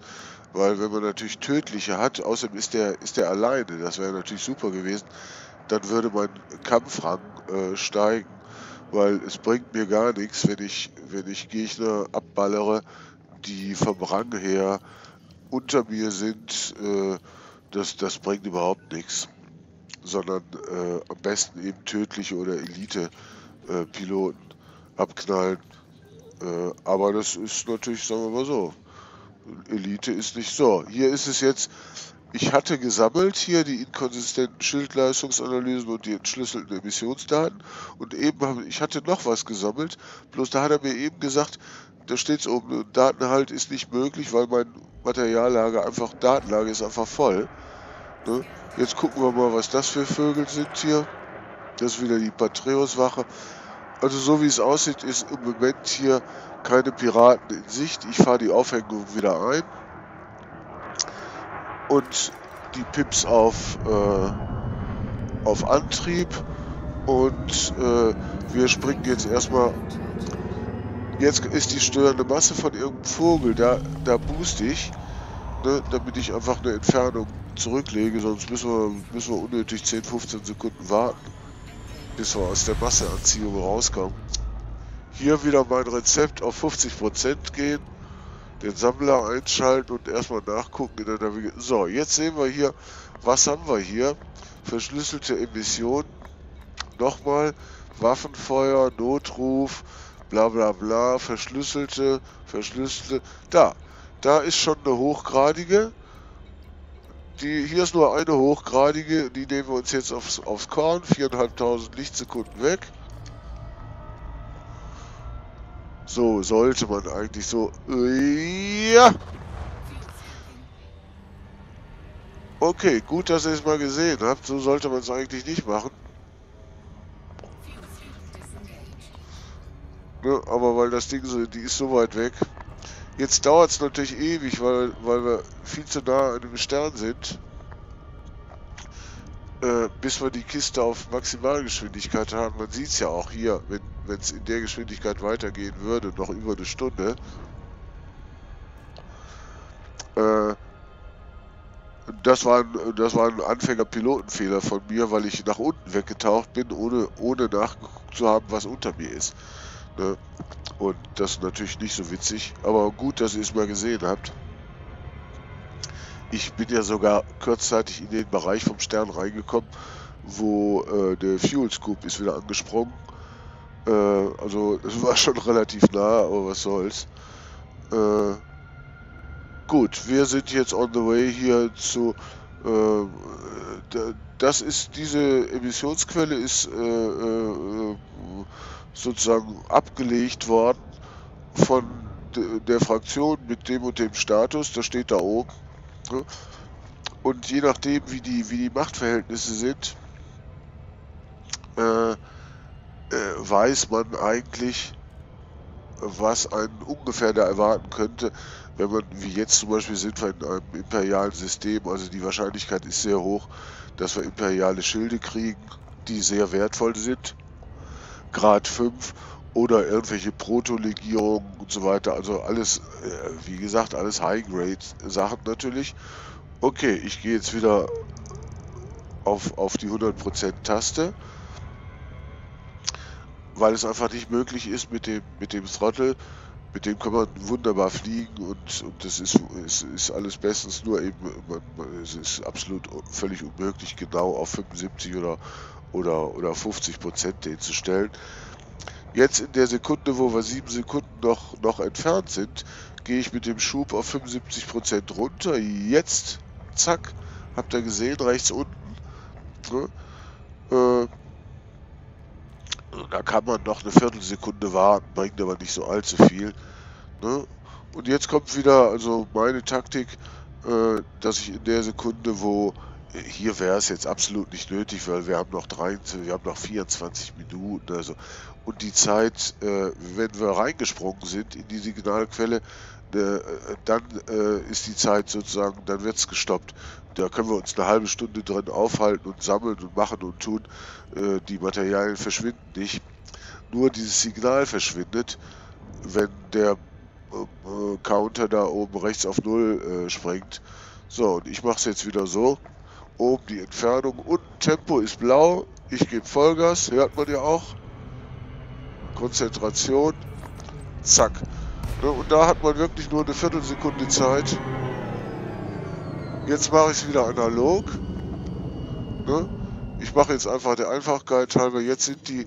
weil wenn man natürlich tödliche hat, außerdem ist der, ist der alleine, das wäre natürlich super gewesen, dann würde mein Kampfrang äh, steigen, weil es bringt mir gar nichts, wenn ich, wenn ich Gegner abballere, die vom Rang her unter mir sind, äh, das, das bringt überhaupt nichts, sondern äh, am besten eben tödliche oder Elite-Piloten äh, abknallen äh, aber das ist natürlich, sagen wir mal so, Elite ist nicht so. Hier ist es jetzt, ich hatte gesammelt hier die inkonsistenten Schildleistungsanalysen und die entschlüsselten Emissionsdaten und eben habe ich hatte noch was gesammelt, bloß da hat er mir eben gesagt, da steht es oben, Datenhalt ist nicht möglich, weil mein Materiallager einfach, Datenlage ist einfach voll. Ne? Jetzt gucken wir mal, was das für Vögel sind hier. Das ist wieder die Patreus-Wache. Also so wie es aussieht, ist im Moment hier keine Piraten in Sicht. Ich fahre die Aufhängung wieder ein. Und die Pips auf, äh, auf Antrieb und äh, wir springen jetzt erstmal. Jetzt ist die störende Masse von irgendeinem Vogel, da, da boost ich, ne, damit ich einfach eine Entfernung zurücklege, sonst müssen wir, müssen wir unnötig 10, 15 Sekunden warten, bis wir aus der Masseanziehung rauskommen. Hier wieder mein Rezept auf 50% gehen, den Sammler einschalten und erstmal nachgucken in der Navigation. So, jetzt sehen wir hier, was haben wir hier? Verschlüsselte Emissionen. Nochmal, Waffenfeuer, Notruf, bla bla bla, verschlüsselte, verschlüsselte. Da, da ist schon eine hochgradige. Die, hier ist nur eine hochgradige, die nehmen wir uns jetzt aufs, aufs Korn, 4.500 Lichtsekunden weg. So sollte man eigentlich so... Ja! Okay, gut, dass ihr es mal gesehen habt. So sollte man es eigentlich nicht machen. Ne, aber weil das Ding so, die ist so weit weg. Jetzt dauert es natürlich ewig, weil, weil wir viel zu nah an dem Stern sind. Äh, bis wir die Kiste auf Maximalgeschwindigkeit haben. Man sieht es ja auch hier, wenn es in der Geschwindigkeit weitergehen würde, noch über eine Stunde. Äh, das war, ein, das war ein Anfänger-Pilotenfehler von mir, weil ich nach unten weggetaucht bin, ohne, ohne nachgeguckt zu haben, was unter mir ist. Ne? Und das ist natürlich nicht so witzig, aber gut, dass ihr es mal gesehen habt. Ich bin ja sogar kurzzeitig in den Bereich vom Stern reingekommen, wo äh, der Fuel Scoop ist wieder angesprungen. Äh, also es war schon relativ nah, aber was soll's. Äh, gut, wir sind jetzt on the way hier zu... Äh, das ist diese Emissionsquelle ist äh, äh, sozusagen abgelegt worden von der Fraktion mit dem und dem Status, das steht da oben. Ne? Und je nachdem, wie die, wie die Machtverhältnisse sind, äh, äh, weiß man eigentlich, was einen ungefähr da erwarten könnte, wenn man, wie jetzt zum Beispiel sind wir in einem imperialen System, also die Wahrscheinlichkeit ist sehr hoch, dass wir imperiale Schilde kriegen, die sehr wertvoll sind. Grad 5 oder irgendwelche Proto-Legierungen und so weiter. Also alles, äh, wie gesagt, alles High-Grade-Sachen natürlich. Okay, ich gehe jetzt wieder auf, auf die 100% Taste, weil es einfach nicht möglich ist mit dem, mit dem Throttle. Mit dem kann man wunderbar fliegen und, und das ist, ist, ist alles bestens, nur eben, man, man, es ist absolut völlig unmöglich, genau auf 75 oder, oder, oder 50 Prozent den zu stellen. Jetzt in der Sekunde, wo wir sieben Sekunden noch, noch entfernt sind, gehe ich mit dem Schub auf 75 Prozent runter. Jetzt, zack, habt ihr gesehen, rechts unten. Ne? Äh, da kann man noch eine Viertelsekunde warten, bringt aber nicht so allzu viel. Ne? Und jetzt kommt wieder, also meine Taktik, äh, dass ich in der Sekunde, wo hier wäre es jetzt absolut nicht nötig, weil wir haben noch 23, wir haben noch 24 Minuten, also und die Zeit, äh, wenn wir reingesprungen sind in die Signalquelle, äh, dann äh, ist die Zeit sozusagen, dann wird es gestoppt. Da können wir uns eine halbe Stunde drin aufhalten und sammeln und machen und tun. Äh, die Materialien verschwinden nicht. Nur dieses Signal verschwindet, wenn der äh, Counter da oben rechts auf Null äh, springt. So, und ich mache es jetzt wieder so. Oben die Entfernung, unten Tempo ist blau. Ich gebe Vollgas, hört man ja auch. Konzentration. Zack. Ne, und da hat man wirklich nur eine Viertelsekunde Zeit. Jetzt mache ich es wieder analog. Ne? Ich mache jetzt einfach der Einfachkeit halber. Jetzt sind die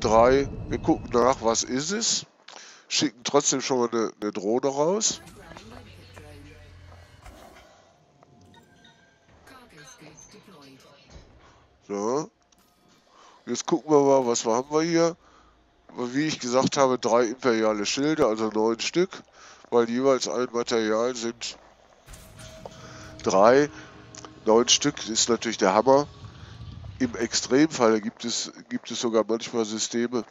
drei. Wir gucken nach, was ist es. Schicken trotzdem schon mal eine, eine Drohne raus. So. Jetzt gucken wir mal, was haben wir hier. Wie ich gesagt habe, drei imperiale Schilde, also neun Stück, weil jeweils ein Material sind drei. Neun Stück ist natürlich der Hammer. Im Extremfall gibt es, gibt es sogar manchmal Systeme,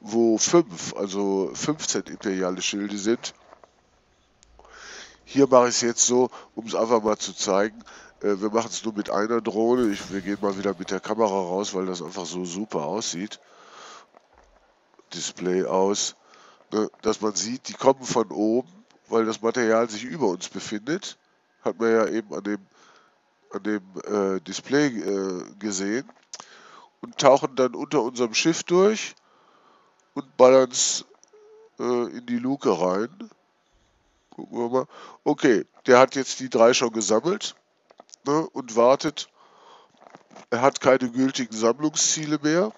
wo fünf, also 15 imperiale Schilde sind. Hier mache ich es jetzt so, um es einfach mal zu zeigen. Äh, wir machen es nur mit einer Drohne. Ich, wir gehen mal wieder mit der Kamera raus, weil das einfach so super aussieht. Display aus. Ne, dass man sieht, die kommen von oben, weil das Material sich über uns befindet. Hat man ja eben an dem, an dem äh, Display äh, gesehen. Und tauchen dann unter unserem Schiff durch und ballern es äh, in die Luke rein. Gucken wir mal. Okay, der hat jetzt die drei schon gesammelt ne, und wartet. Er hat keine gültigen Sammlungsziele mehr.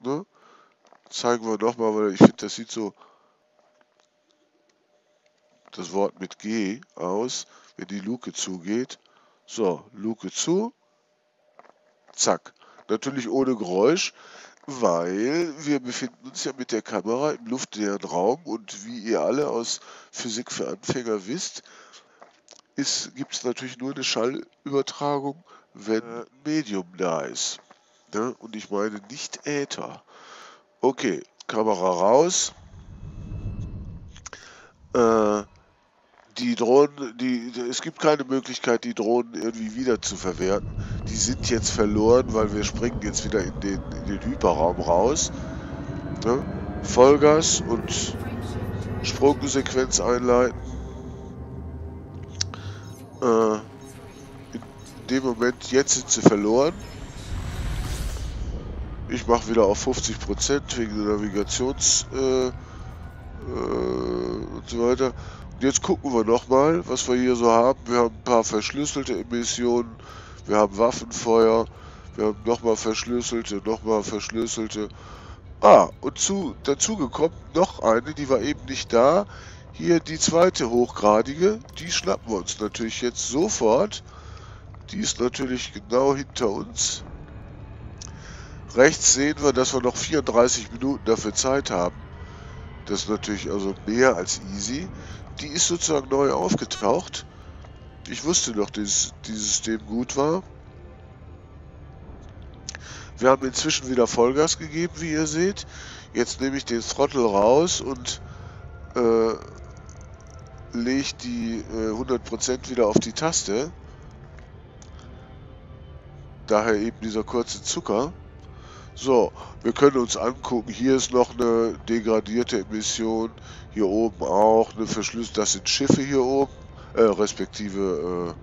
Ne. Zeigen wir nochmal, weil ich finde, das sieht so das Wort mit G aus, wenn die Luke zugeht. So, Luke zu. Zack. Natürlich ohne Geräusch weil wir befinden uns ja mit der Kamera im luftleeren Raum und wie ihr alle aus Physik für Anfänger wisst, gibt es natürlich nur eine Schallübertragung, wenn ein Medium da ist. Ne? Und ich meine nicht Äther. Okay, Kamera raus. Äh, die Drohnen, die, es gibt keine Möglichkeit, die Drohnen irgendwie wieder zu verwerten. Die sind jetzt verloren, weil wir springen jetzt wieder in den, in den Hyperraum raus. Ne? Vollgas und Sprungsequenz einleiten. Äh, in dem Moment, jetzt sind sie verloren. Ich mache wieder auf 50% wegen der Navigations äh, äh, und so weiter. Jetzt gucken wir nochmal, was wir hier so haben. Wir haben ein paar verschlüsselte Emissionen, wir haben Waffenfeuer, wir haben nochmal verschlüsselte, nochmal verschlüsselte. Ah, und zu, dazu gekommen noch eine, die war eben nicht da. Hier die zweite hochgradige, die schnappen wir uns natürlich jetzt sofort. Die ist natürlich genau hinter uns. Rechts sehen wir, dass wir noch 34 Minuten dafür Zeit haben. Das ist natürlich also mehr als easy die ist sozusagen neu aufgetaucht. Ich wusste noch, dass dieses System gut war. Wir haben inzwischen wieder Vollgas gegeben, wie ihr seht. Jetzt nehme ich den Throttle raus und äh, lege die äh, 100% wieder auf die Taste. Daher eben dieser kurze Zucker. So, wir können uns angucken, hier ist noch eine degradierte Emission, hier oben auch eine Verschlüsselung, das sind Schiffe hier oben, äh, respektive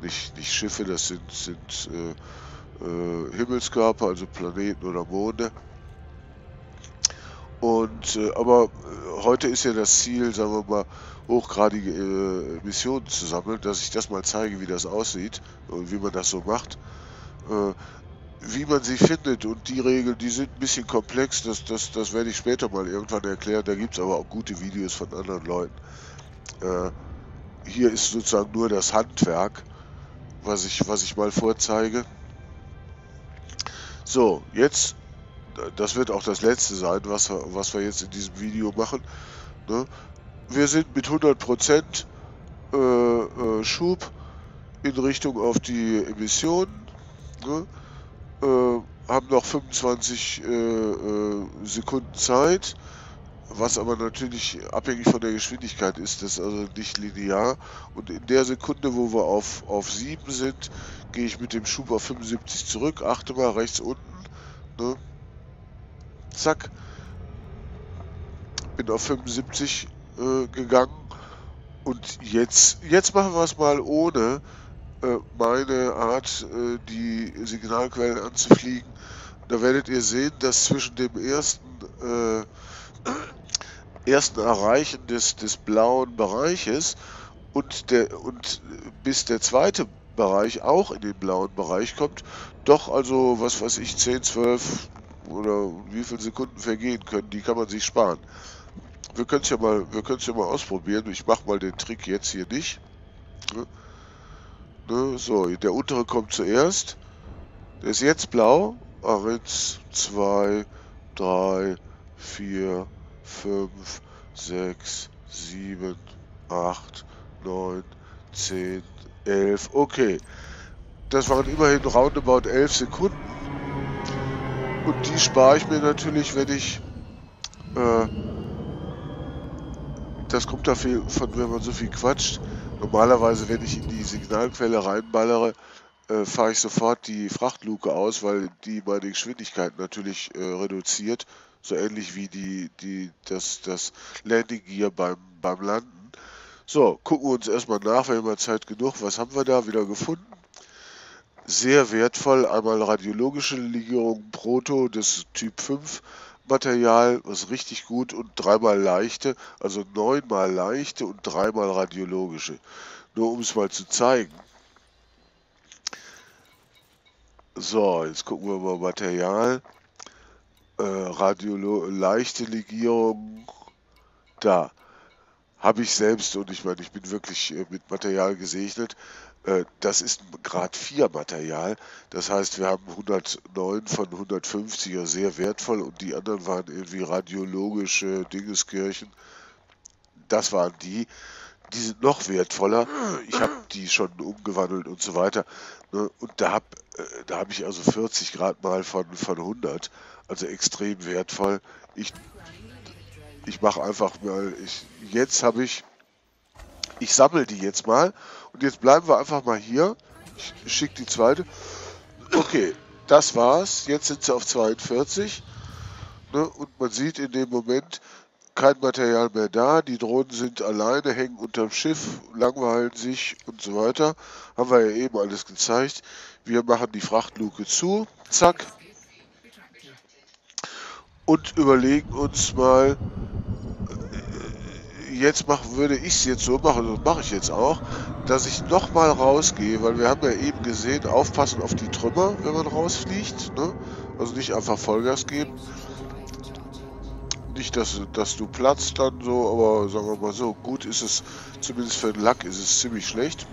äh, nicht, nicht Schiffe, das sind, sind äh, äh Himmelskörper, also Planeten oder Monde. Und, äh, aber äh, heute ist ja das Ziel, sagen wir mal, hochgradige äh, Missionen zu sammeln, dass ich das mal zeige, wie das aussieht und wie man das so macht. Wie man sie findet und die Regeln, die sind ein bisschen komplex, das, das, das werde ich später mal irgendwann erklären. Da gibt es aber auch gute Videos von anderen Leuten. Äh, hier ist sozusagen nur das Handwerk, was ich, was ich mal vorzeige. So, jetzt, das wird auch das letzte sein, was wir, was wir jetzt in diesem Video machen. Ne? Wir sind mit 100% äh, äh, Schub in Richtung auf die Emissionen. Ne? Äh, haben noch 25 äh, äh, Sekunden Zeit, was aber natürlich abhängig von der Geschwindigkeit ist, das ist also nicht linear. Und in der Sekunde, wo wir auf, auf 7 sind, gehe ich mit dem Schub auf 75 zurück, achte mal rechts unten, ne? zack, bin auf 75 äh, gegangen und jetzt, jetzt machen wir es mal ohne meine Art, äh, die Signalquellen anzufliegen. Da werdet ihr sehen, dass zwischen dem ersten, äh, ersten Erreichen des, des blauen Bereiches und, der, und bis der zweite Bereich auch in den blauen Bereich kommt, doch also, was weiß ich, 10, 12 oder wie viele Sekunden vergehen können, die kann man sich sparen. Wir können es ja mal, ja mal ausprobieren. Ich mache mal den Trick jetzt hier nicht. Ne? Ne? So, der untere kommt zuerst. Der ist jetzt blau. 1, 2, 3, 4, 5, 6, 7, 8, 9, 10, 11. Okay. Das waren immerhin roundabout 11 Sekunden. Und die spare ich mir natürlich, wenn ich... Äh, das kommt davon, wenn man so viel quatscht Normalerweise, wenn ich in die Signalquelle reinballere, äh, fahre ich sofort die Frachtluke aus, weil die meine Geschwindigkeit natürlich äh, reduziert, so ähnlich wie die, die, das, das Landing Gear beim, beim Landen. So, gucken wir uns erstmal nach, wir haben mal Zeit genug. Was haben wir da wieder gefunden? Sehr wertvoll, einmal radiologische Legierung Proto des Typ 5 Material, was richtig gut und dreimal leichte, also neunmal leichte und dreimal radiologische. Nur um es mal zu zeigen. So, jetzt gucken wir mal Material. Äh, Radiolo leichte Legierung. Da habe ich selbst, und ich meine, ich bin wirklich äh, mit Material gesegnet, das ist Grad 4 Material. Das heißt, wir haben 109 von 150er sehr wertvoll und die anderen waren irgendwie radiologische Dingeskirchen. Das waren die. Die sind noch wertvoller. Ich habe die schon umgewandelt und so weiter. Ne? Und da habe äh, da hab ich also 40 Grad mal von, von 100. Also extrem wertvoll. Ich, ich mache einfach mal, ich, jetzt habe ich, ich sammle die jetzt mal und jetzt bleiben wir einfach mal hier. Ich schicke die zweite. Okay, das war's. Jetzt sind sie auf 42. Ne? Und man sieht in dem Moment kein Material mehr da. Die Drohnen sind alleine, hängen unterm Schiff, langweilen sich und so weiter. Haben wir ja eben alles gezeigt. Wir machen die Frachtluke zu. Zack. Und überlegen uns mal, jetzt machen, würde ich es jetzt so machen, das mache ich jetzt auch, dass ich nochmal rausgehe, weil wir haben ja eben gesehen, aufpassen auf die Trümmer, wenn man rausfliegt, ne? also nicht einfach Vollgas geben. Nicht, dass, dass du platzt dann so, aber sagen wir mal so, gut ist es, zumindest für den Lack ist es ziemlich schlecht.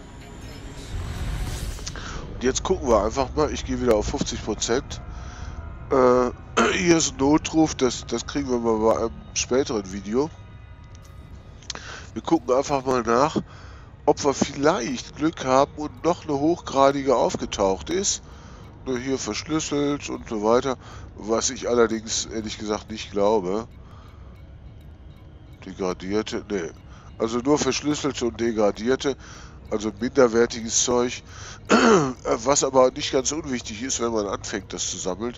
Und jetzt gucken wir einfach mal, ich gehe wieder auf 50%. Äh, hier ist ein Notruf, das, das kriegen wir mal bei einem späteren Video. Wir gucken einfach mal nach, ob wir vielleicht Glück haben und noch eine hochgradige aufgetaucht ist. Nur hier verschlüsselt und so weiter. Was ich allerdings ehrlich gesagt nicht glaube. Degradierte, nee. Also nur verschlüsselte und degradierte, also minderwertiges Zeug. Was aber nicht ganz unwichtig ist, wenn man anfängt, das zu sammeln,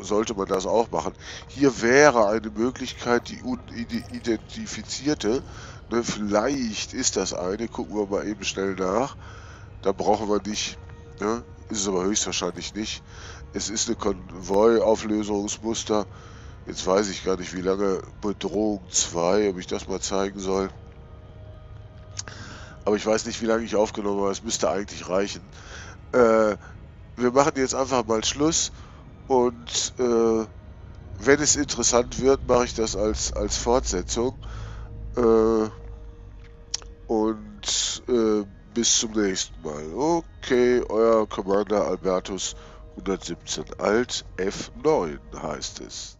sollte man das auch machen. Hier wäre eine Möglichkeit, die unidentifizierte, ne, vielleicht ist das eine, gucken wir mal eben schnell nach, da brauchen wir nicht, ne, ist es aber höchstwahrscheinlich nicht. Es ist eine Konvoi-Auflösungsmuster, jetzt weiß ich gar nicht, wie lange Bedrohung 2, ob ich das mal zeigen soll. Aber ich weiß nicht, wie lange ich aufgenommen habe, es müsste eigentlich reichen. Äh, wir machen jetzt einfach mal Schluss. Und äh, wenn es interessant wird, mache ich das als, als Fortsetzung. Äh, und äh, bis zum nächsten Mal. Okay, euer Commander Albertus 117 Alt F9 heißt es.